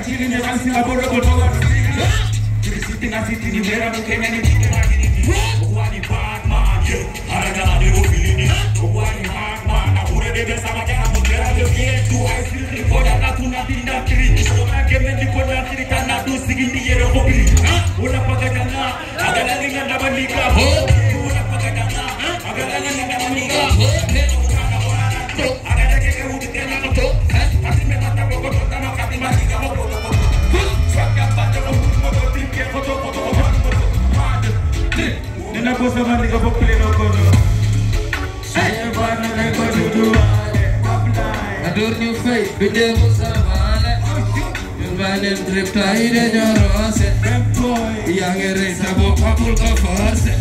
Jadi kau ni nak ciri ni rasa Singapura kau tahu apa sih? Jadi siti nak siti ni merah bukan ni kita lagi ni. Gua ni Batman, yeah. Harga ada lu pilih ni. Gua ni Batman, nak pura dia biasa macam apa kira dia get tu I feel ni kau dah nak tu nak tindak kiri. Kau nak kemen ni kau nak kiri tak nak tu segini ya kau pilih. Ulah pakai dana, agak lagi nak dapat nikah. Ulah pakai dana, agak lagi nak dapat nikah. Agak Nina kosa mandi ka pokile no kono. Saya bana na ko dudu ale. Adur ñu fay du demu sa vale Ñun ba den trip tay de ñu rose Boy, yaa ngi rey sa bopp bul ko forcé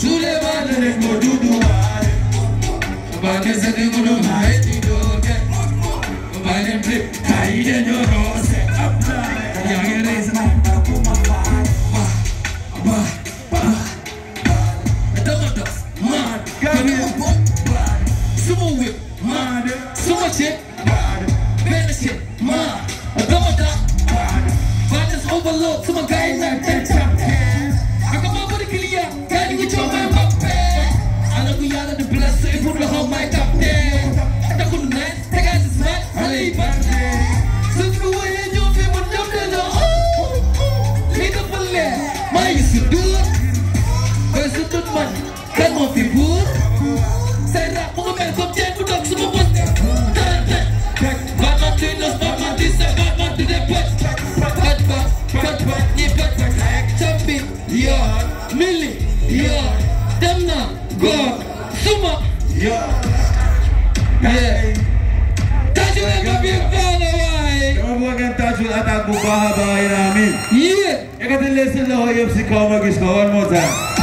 Sude balla de ko judu wale Bande se di kudo nga heti doke O Biden trip mili, ya Demna, go, suma, yeah. yeah Taju yang kau biar wai Kau bukan tajul atak bubaha bahay namin. Yeah Ikatin lesson na hoy si Koma Gisko. One more time.